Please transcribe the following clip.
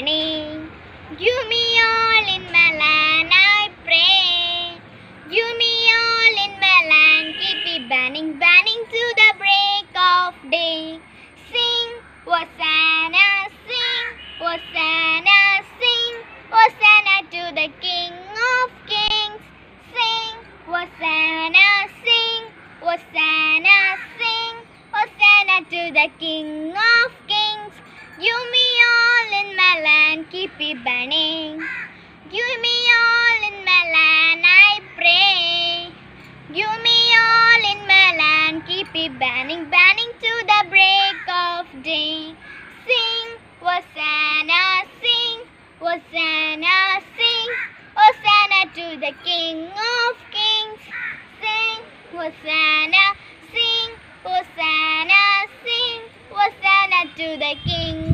Give me all in my land, I pray. Give me all in my land, keep it burning, burning to the break of day. Sing, Hosanna, sing, Hosanna, sing, Hosanna to the King of Kings. Sing, Hosanna, sing, Hosanna, sing, Hosanna to the King of keep it burning. Give me all in my land, I pray. Give me all in my land, keep it burning, burning to the break of day. Sing, Hosanna, sing, Hosanna, sing, Hosanna to the King of Kings. Sing, Hosanna, sing, Hosanna, sing, Hosanna to the King